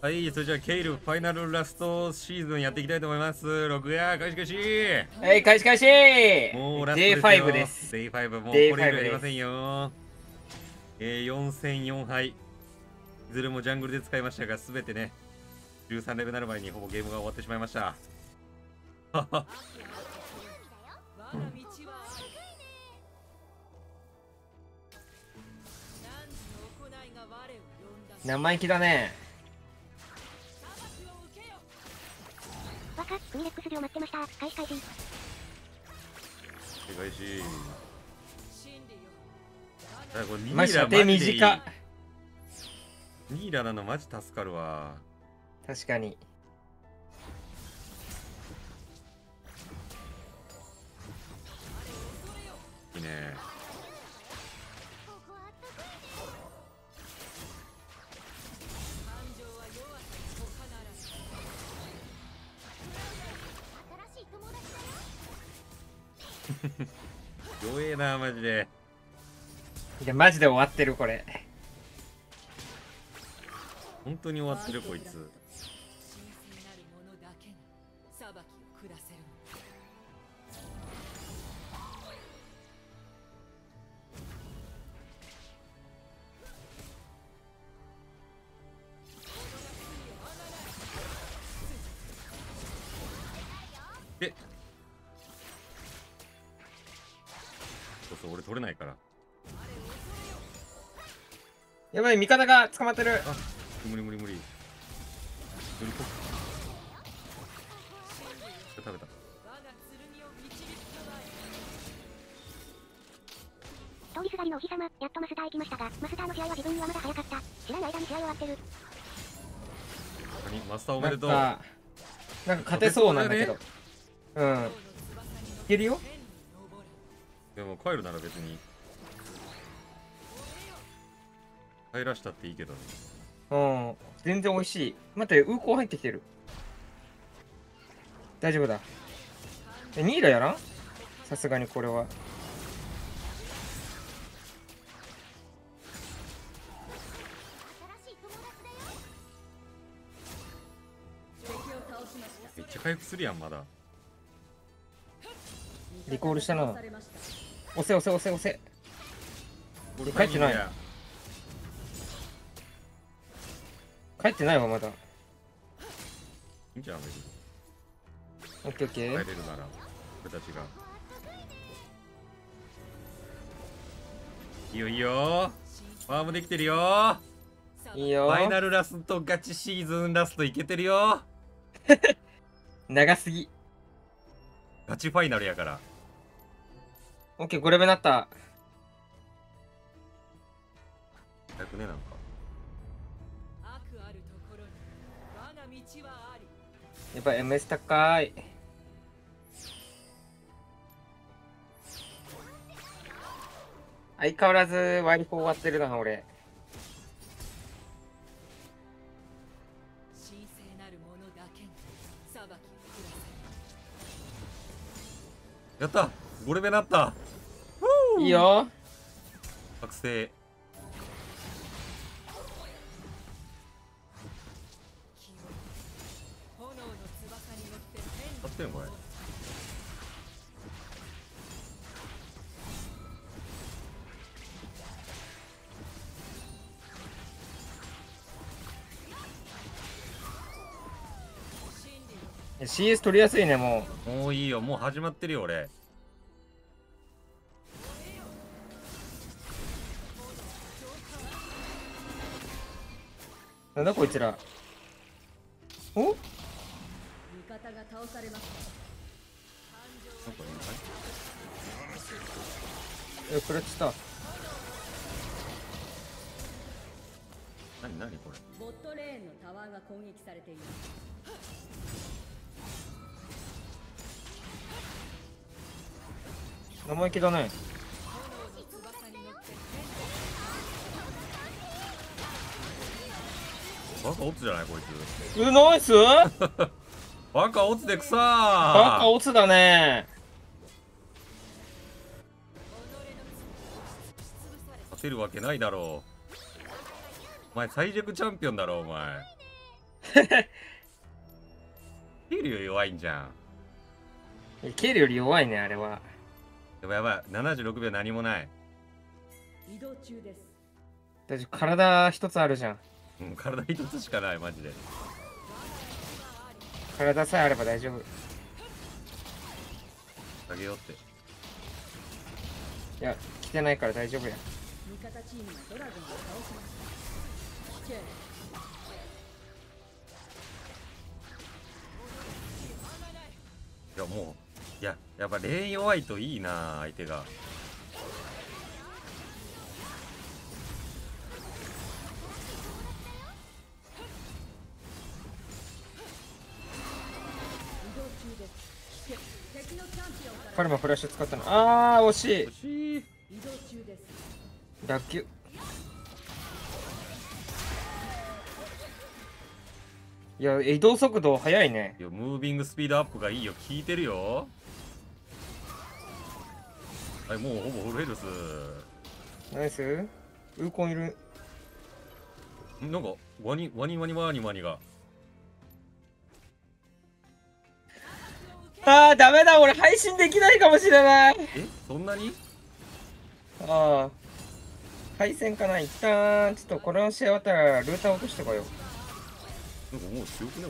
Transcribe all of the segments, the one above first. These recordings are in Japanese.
はい、それじゃあケイルファイナルラストシーズンやっていきたいと思います。録画開始開始はい、開始開始もうラストですよ !Day5 です。Day5 もうこ Day5 れ以上やりませんよ。えー、4戦4敗。いずれもジャングルで使いましたが、すべてね、13レベルになる前にほぼゲームが終わってしまいました。生意気だね。若、ウニレックス秒待ってました。開始開始。開始。真理よだからこれミイラマジでいい。ミイラなのマジ助かるわ。確かに。いいね。弱えな、マジで。いや、マジで終わってる、これ。本当に終わってる、こいつ。やばい、味方が捕まってる。あ、無理無理無理。無理こ食べた。通りすがりのお日様、やっとマスター行きましたが、マスターの試合は自分にはまだ早かった。知らない間に試合終わってる。何マスターおめなでとう。なんか勝てそうなんだけど。うん。いけるよでも帰るなら別に。帰らしたっていいけどね。うん。全然美味しい。待って、ウーコー入ってきてる。大丈夫だ。え、ミイラやらん？さすがにこれは。めっちゃ回復するやん、まだ。リコールしたな。押せ押せ押せ押せ。俺帰ってない帰ってないわ、まだ。いいんじゃん、別に。オッケーオッケー。帰れるなら、俺たちが。いいよいいよファームできてるよいいよファイナルラストガチシーズンラストいけてるよ 長すぎ。ガチファイナルやから。オッケー、5レベルなった。早くね、なやっぱ MS 高い。相変わらずワイフ終わってるな、俺。やったゴレベなったいいよ。覚醒。CS 取りやすいね、ももういいよ、もう始まってるよ、俺。う。なんだこいつら。お？味方が倒されましたなんかいいのかいえ、食らっちゃっ何何これボットレーンのタワーが攻撃されています生意気だね。バカオツじゃないこいつ。う、ナイス？バ バカオツでくさカーオツだね。勝てるわけないだろう。お前最弱チャンピオンだろ、お前。ケールより弱いんじゃんいやケールより弱いね、あれは。でもやばい76秒何もない移動中です大丈夫、体一つあるじゃん。うん体一つしかないマジで体さえあれば大丈夫。あげようっていや、来てないから大丈夫や。味方チームがドラゴンを倒しました危険いやもういややっぱレーン弱いといいな相手が移動中です危険敵のチャンピオンからカルマフラッシュ使ったの。あー、惜しい惜。しい。いや、移動速度速いね。いやムービングスピードアップがいいよ効いてるよはいもうほぼフルヘルス。ナイス。ウーコンいる。なんかワニワニワニワニワニが。あー、ダメだ、俺配信できないかもしれない。え？そんなに？ああ。配線かな？一旦、ちょっとこれの試合終わったらルーター落としてこよ。う。なんかもう強くね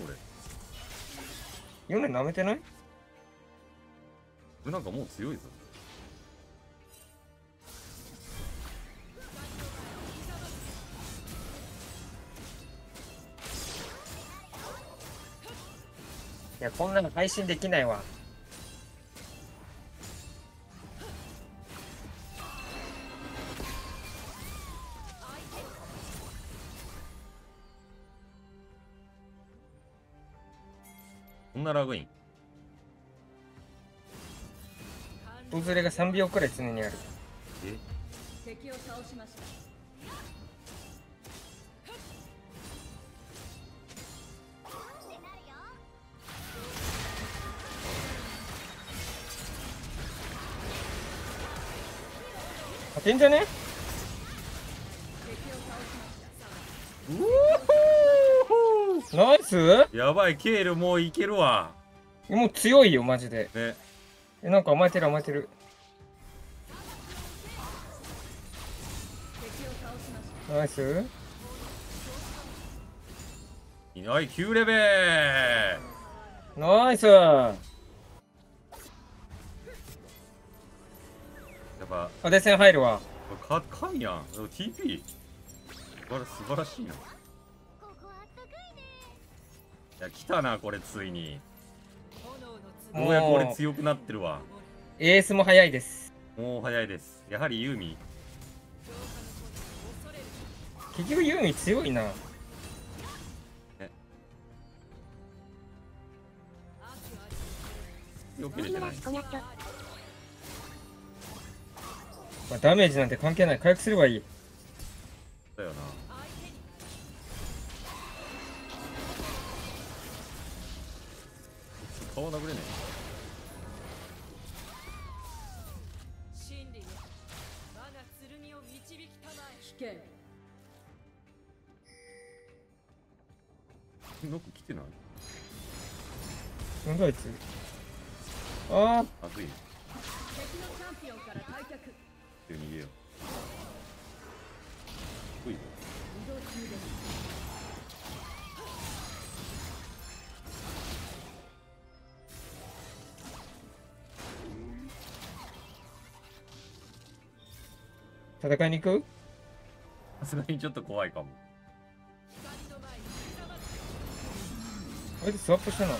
俺。ヨネ舐めてない？俺なんかもう強いぞいや、こんなの配信できないわ。こんなラグイン大ズレが3秒くらい常にある。え？敵を倒しました勝てんじゃね？ナイス。やばいケールもういけるわ。もう強いよ、マジで。ね。え、なんか甘えてる甘えてる。ナイス。はい9レベル。ナイスやっぱあ、デ戦入るわ。これか神やん。でも TP 素晴ら素晴らしいな。いや来たなこれついに。よ壺うやく俺強くなってるわ。エースも早いです。もう早いです。やはりユーミ恐れる結局ユーミ強いな。よけれてない。まあ、ダメージなんて関係ない。回復すればいい。だよな。相手に顔殴れね真理よ我が剣を導きたまえ。危険。えノック来てない？なんだあいつ。あ熱い敵のチャンピオンから退却逃げよう。うい。戦いに行く？さすがにちょっと怖いかも。あいつスワップしたな。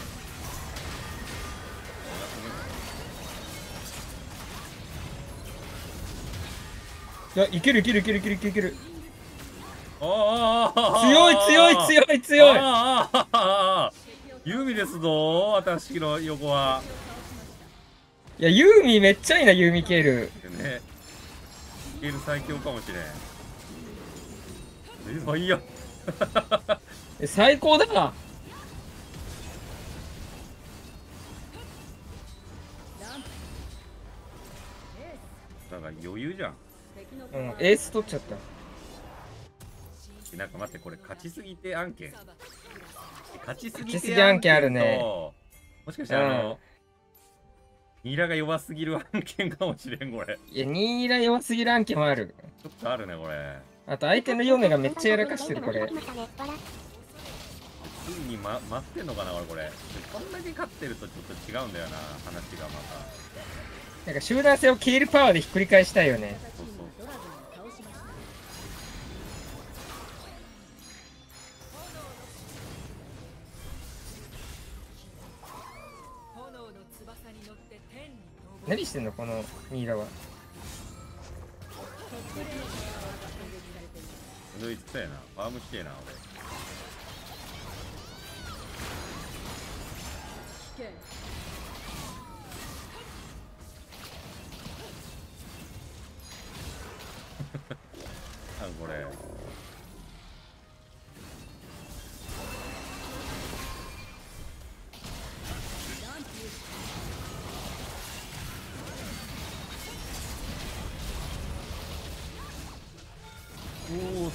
いや、いけるいけるいけるいけるいける。いける。ああ強い強い強い強い。ユーミですぞ私の横は。いや、ユーミめっちゃいいな、ユーミケール。ね。スケール最強かもしれん。えまあいいやえ、最高だ。な。ランプエーなんか余裕じゃんうん、エース取っちゃった。なんか待ってこれ勝ちすぎて案件勝ちすぎ勝ちすぎ案件あるねもしかしたらあの、ニラが弱すぎる案件かもしれんこれいや、ニーラ弱すぎる案件もある。ちょっとあるねこれあと相手のヨメがめっちゃやらかしてる、これ。ついに、ま、待ってんのかな俺これこんだけ勝ってるとちょっと違うんだよな話がまたなんか集団性をケールパワーでひっくり返したいよね。何してんのこのニーラは？トップレーンのタワーが攻撃されてたやな。ファームしてえな俺。危険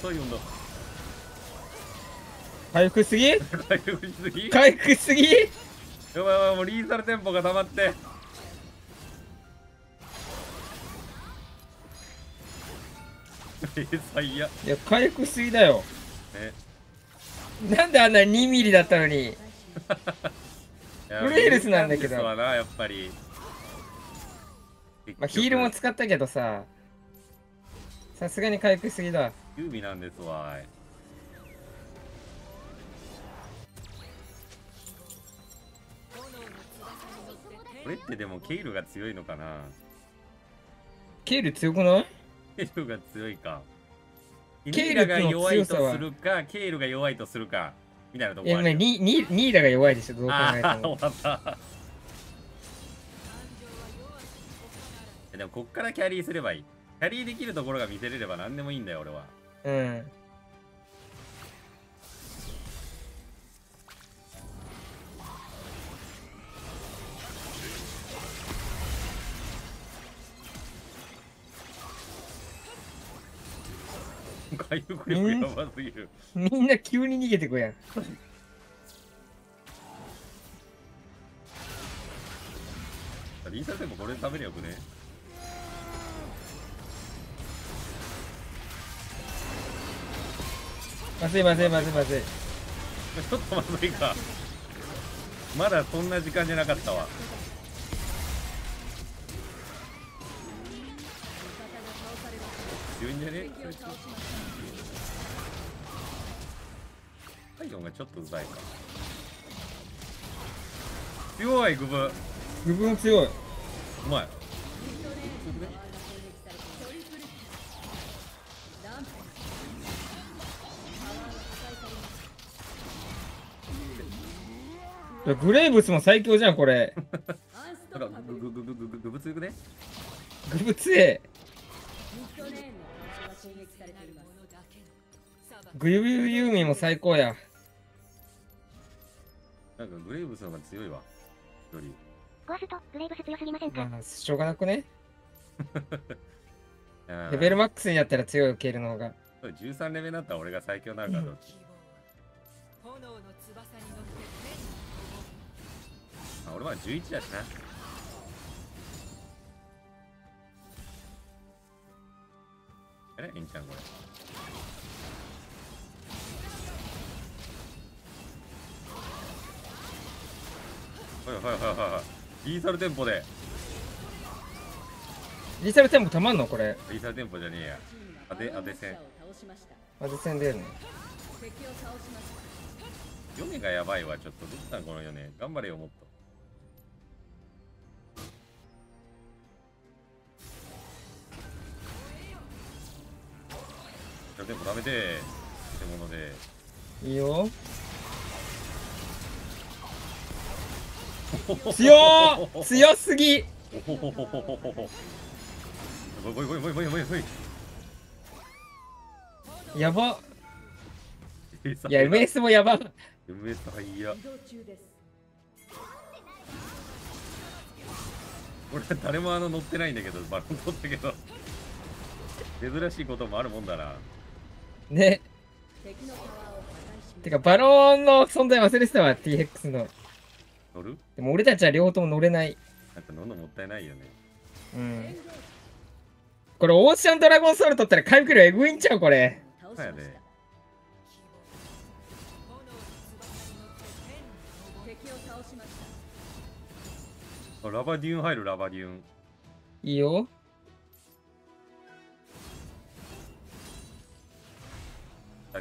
サイオンだ回復しすぎ？回復しすぎ？や回復しすぎ？やばいもうリーサルテンポが溜まって。え最悪。いや、回復しすぎだよ。ねなんであんな2ミリだったのに？フレイルスなんだけど。なやっぱり。まあ、ヒールも使ったけどさ。さすがに回復しすぎだ。優美なんですわ炎の翼に乗ってこれってでもケイルが強いのかな？ケール強くない？ケイルが強いか。ケケイルが弱いとするかケイルが弱いとするかみたいなとこニーラが弱いでしょ、どう考えても。でもこっからキャリーすればいい。キャリーできるところが見せれれば何でもいいんだよ俺はうん。回復力やばすぎるみんな急に逃げてこやん。リーサでもこれ食べりゃよくねまずいまずいまずいまずい。ちょっとまずいか。まだそんな時間じゃなかったわ。強いんじゃねそいつタイオンがちょっとうざいか。強いグブ。う部分強い。まいグレイブスも最強じゃん、これ。アンスなんかトッパブルグググググググブ強くねグブ強え。ミッドレーンのタワーが攻撃されていますものだけの裁きグユユユーミンも最高や。なんかグレイブスの方が強いわよりゴースト、グレイブス強すぎませんかまあ、しょうがなくね。うんレベルマックスになったら強いよ、ケールの方が。13レベルになったら俺が最強になるからどっち希望は炎の翼に乗って天にあ俺は11だしな。あれ？いいんちゃんこれ。はいはいはいはいはい。リーサルテンポで。リーサルテンポたまんの？これ。リーサルテンポじゃねえや。あであでモンスターを倒しましたマジ戦出るね。ヨネがやばいわちょっと。どうしたんこのヨネ頑張れよもっとリーサルテンポダメで偽物で。いいよ。強ー強すぎ！お おいおいおいおいおいおいおい。やば。い いや、MS もやば。MS はいや俺誰もあの乗ってないんだけどバロン取ったけど。珍しいこともあるもんだなね。てか、バロンの存在忘れてたわ、TX の。乗る？でも俺たちは両方とも乗れない。なんか乗るのもったいないよね。うん。これ、オーシャンドラゴンソウル取ったら回復量エグいんちゃうこれ。そうやで。敵を倒しましたあラバデューン入る、ラバデューン。いいよ。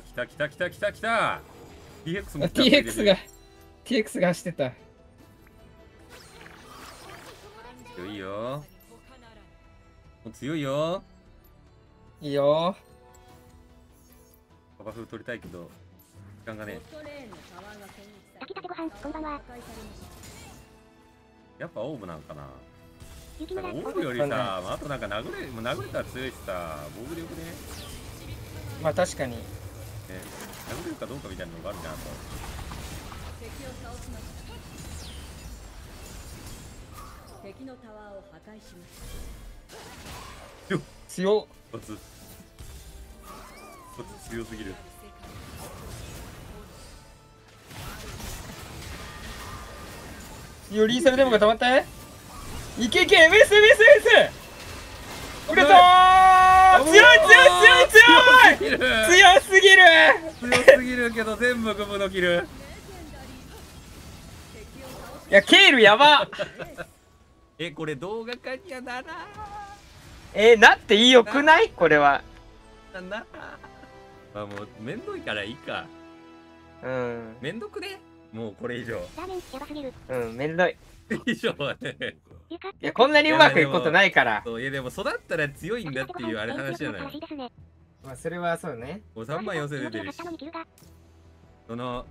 来た来た来た来た来た !TX もあ来た TX が、TX が走ってた。強いよ。もう強いよ。いいよ。パパフ取りたいけど、時間がね、たてご飯こんばんは破壊されましたやっぱオーブなんかな。雪村なんかオーブよりさ、あとなんか殴れ、もう殴れたら強いしさ、防御力ね、まあ確かに。ね殴れるかどうかみたいなのがあるじゃん、あと。敵を倒しました敵のタワーを破壊しました強っ。一つ。一つ強すぎる。よりそれでもが溜まったいけいけウエスウエスス売れたー強い強い強い強い強すぎる強すぎる強すぎるけど全部グムのキル。いやケールやばえ、これ動画化にはならえ、なっていいよくないこれはな。まあもうめんどいからいいか。うんめんどくねもうこれ以上。ラーメンやばすぎるうんめんどい以上はね。いやこんなにうまくいくことないからそういやでも育ったら強いんだっていうあれ話じゃないらしいですねまあそれはそうね。もう3万4000出てるし。その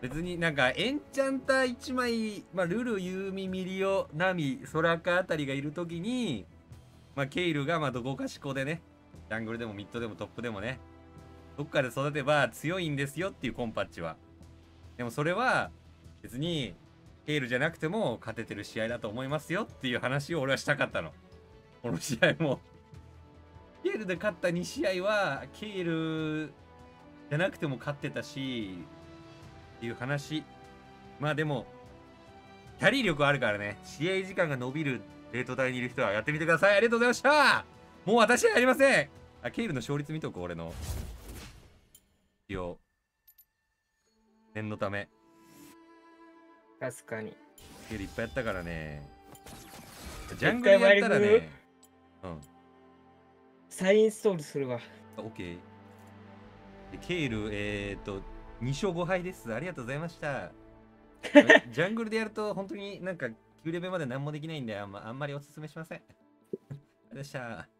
別になんかエンチャンター1枚、まあ、ルルユーミミリオナミソラカあたりがいるときに、まあ、ケイルがまあどこかしこでねジャングルでもミッドでもトップでもねどっかで育てば強いんですよっていうコンパッチは。でもそれは別にケイルじゃなくても勝ててる試合だと思いますよっていう話を俺はしたかったの。この試合も。ケイルで勝った2試合はケイルじゃなくても勝ってたしっていう話。まあでもキャリー力あるからね。試合時間が伸びるレート台にいる人はやってみてください。ありがとうございました。もう私はやりません。あケイルの勝率見とこう俺の。一応念のため。確かに。ケイルいっぱいやったからね。ジャングルやったらね。うん再インストールするわ。OK ケー。でケイルえっ、と2勝5敗です。ありがとうございました。ジャングルでやると本当になんか9レベルまで何もできないんであんまあんまりおすすめしません。ありがとうございました。